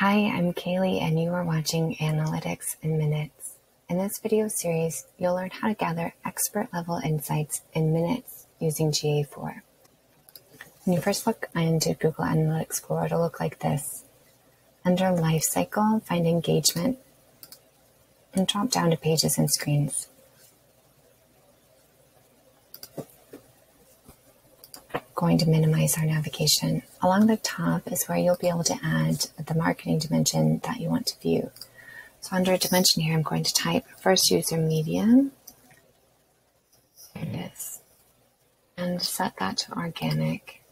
Hi, I'm Kaylee, and you are watching Analytics in Minutes. In this video series, you'll learn how to gather expert level insights in minutes using GA4. When you first look into Google Analytics 4, it'll look like this. Under Lifecycle, find Engagement, and drop down to Pages and Screens. Going to minimize our navigation. Along the top is where you'll be able to add the marketing dimension that you want to view. So under dimension here, I'm going to type first user medium. There it is. And set that to organic.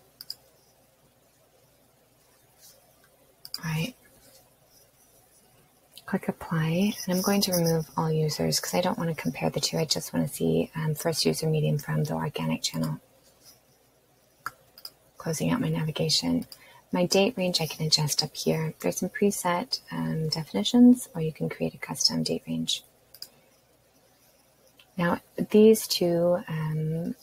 All right. Click apply, and I'm going to remove all users because I don't want to compare the two. I just want to see um, first user medium from the organic channel closing out my navigation. My date range I can adjust up here. There's some preset um, definitions, or you can create a custom date range. Now, these two um,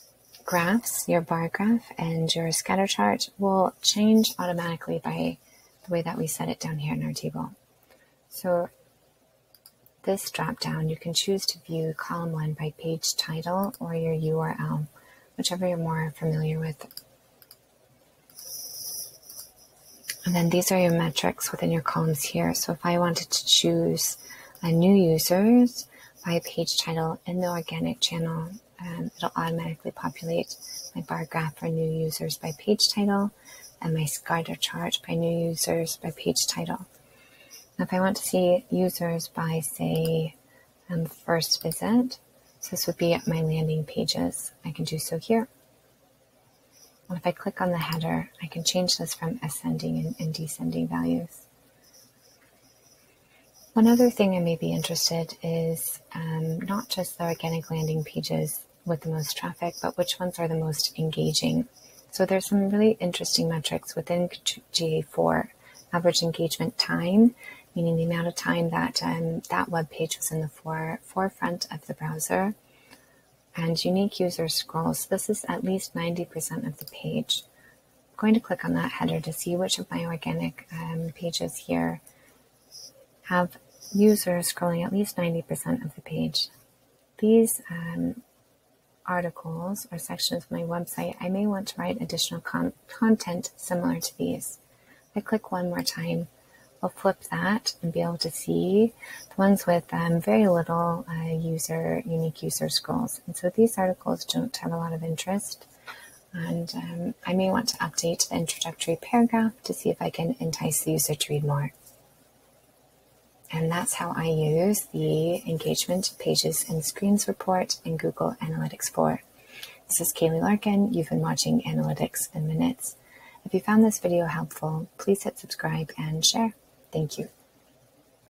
graphs, your bar graph and your scatter chart, will change automatically by the way that we set it down here in our table. So this drop down, you can choose to view column one by page title or your URL, whichever you're more familiar with. And then these are your metrics within your columns here. So if I wanted to choose a new users by page title in the organic channel, um, it'll automatically populate my bar graph for new users by page title and my scatter chart by new users by page title. Now, if I want to see users by, say, um, first visit, so this would be my landing pages, I can do so here. And if I click on the header, I can change this from ascending and, and descending values. One other thing I may be interested is um, not just the organic landing pages with the most traffic, but which ones are the most engaging. So there's some really interesting metrics within GA4. Average engagement time, meaning the amount of time that um, that web page was in the fore, forefront of the browser and unique user scrolls. This is at least 90% of the page. I'm going to click on that header to see which of my organic um, pages here have users scrolling at least 90% of the page. These um, articles or sections of my website, I may want to write additional con content similar to these. I click one more time I'll flip that and be able to see the ones with um, very little uh, user, unique user scrolls. And so these articles don't have a lot of interest. And um, I may want to update the introductory paragraph to see if I can entice the user to read more. And that's how I use the engagement pages and screens report in Google Analytics 4. This is Kaylee Larkin. You've been watching Analytics in Minutes. If you found this video helpful, please hit subscribe and share. Thank you.